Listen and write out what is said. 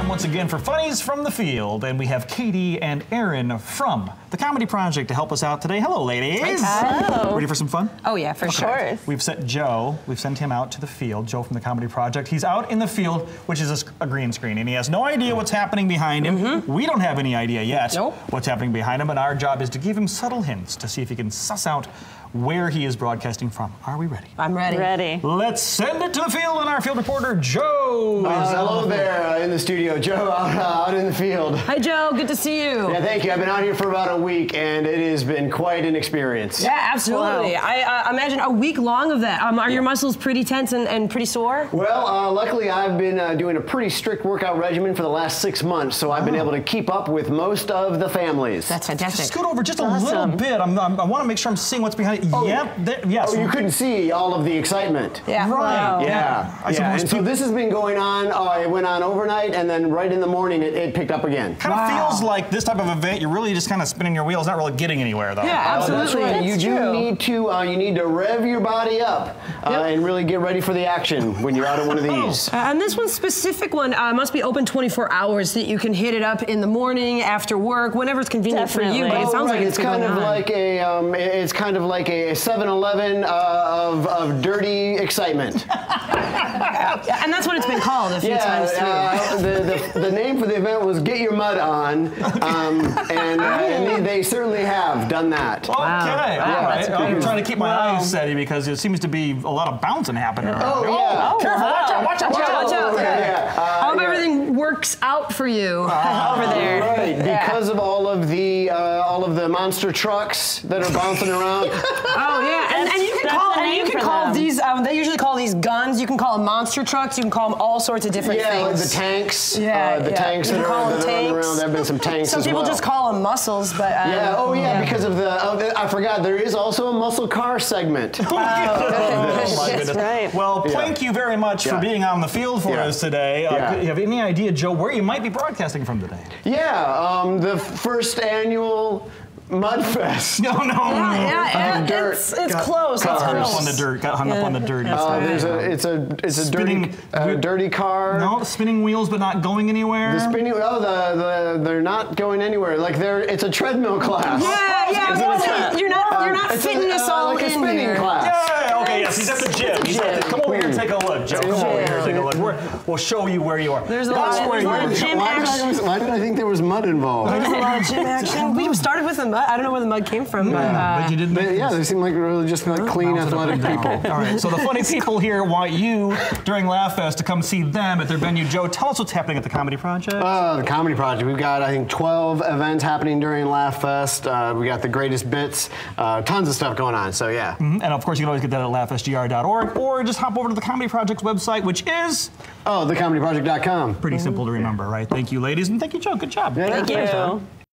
time once again for Funnies from the Field, and we have Katie and Aaron from the Comedy Project to help us out today. Hello, ladies. Hello. Ready for some fun? Oh yeah, for sure. We've sent Joe, we've sent him out to the field, Joe from the Comedy Project. He's out in the field, which is a, a green screen, and he has no idea what's happening behind him. Mm-hmm. We don't have any idea yet Nope. what's happening behind him, and our job is to give him subtle hints to see if he can suss out where he is broadcasting from. Are we ready? I'm ready. Ready. Let's send it to the field, and our field reporter, Joe. Uh, is hello there uh, in the studio, Joe out, uh, out in the field. Hi Joe, good to see you. Yeah, thank you. I've been out here for about a week, and it has been quite an experience. Yeah, absolutely. I uh, imagine a week long of that. Um, are your muscles pretty tense and, and pretty sore? Well, uh, luckily I've been uh, doing a pretty strict workout regimen for the last six months, so I've been able to keep up with most of the families. That's fantastic. Scoot over just a Awesome. little bit. I'm, I'm- i want to make sure I'm seeing what's behind it. Yep. There, yes. oh, you couldn't see all of the excitement. yeah. Right. Yeah, I yeah. And so this has been going on. Uh, it went on overnight, and then right in the morning, it, it picked up again. Kind of feels like this type of event. You're really just kind of spinning your wheels, not really getting anywhere though. Yeah, Oh, that's absolutely. right. You do true. need to uh, you need to rev your body up uh, Yep. and really get ready for the action when you're out of one of these. Uh, and this one specific one uh, must be open 24 hours so that you can hit it up in the morning, after work, whenever it's convenient for you. Definitely. But it Oh, sounds right. like it's been kind of on. like a um, it's kind of like a 7-Eleven uh, of, of dirty excitement. Yeah, and that's what it's been called a few times too. uh, the, the, the name for the event was Get Your Mud On, um, and, uh, and they, they certainly have done that. Okay. All right. that's I'm trying to keep my eyes steady because it seems to be a lot of bouncing happening. around Oh here. yeah. Careful! Watch out! Watch out! Watch out! Watch out. Yeah, yeah. Uh, I hope yeah. everything works out for you. Over there. Right, because of all of the uh, all of the monster trucks that are bouncing around. Oh yeah, and, and you can That's call the and you can call them. these. Um, they usually call these guns. You can call them monster trucks. You can call them all sorts of different yeah, like things. the tanks. Yeah, uh, the yeah. tanks You that can are, call that them are tanks. around. There have been some tanks Some as people well. just call them muscles, but um, Yeah. Oh yeah, because of the. Oh, the- I forgot. There is also a muscle car segment. Oh, my goodness. right. Well, Yeah. thank you very much for being on the field for Yeah. us today. Uh, Yeah. you have any idea, Joe, where you might be broadcasting from today? yeah. Um, the first annual Mudfest. No, no. yeah, yeah, yeah, dirt. it's it's Got- close. Got It's hung up on the dirt. Got hung up on the dirt. Uh, there's a. It's a. It's a dirty. Spinning- Uh, dirty car. no, spinning wheels, but not going anywhere. The spinning. Oh, the, the they're not going anywhere. Like they're. It's a treadmill class. Yeah, yeah. I was gonna say, You're not you're not It's a- fitting us uh, all like a in spinning here. class. Yeah, okay, yes, he's at the gym. He's at the, come over here and take a look, Joe. Come over here and take a look. We're, we'll show you where you are. There's a That's lot- where there's a you lot of gym Why did, action. I, why did I think there was mud involved? There's a lot of gym action. We started with the mud. I don't know where the mud came from, but, uh, But you didn't. They- yeah, they seem like really just like clean, Bounce it up athletic people. All right, so the funny people here want you during Laugh Fest to come see them at their venue. Joe, tell us what's happening at the Comedy Project. Uh, the Comedy Project. We've got, I think, 12 events happening during Laugh Fest. Uh, we got the greatest bits, uh, tons of stuff going on. So, yeah. and of course, you can always get that at laughsgr.org or just hop over to the Comedy Project's website, which is Oh, thecomedyproject.com. pretty simple to remember, right? Thank you, ladies, and thank you, Joe. Good job. Yeah, Thank you. Tom.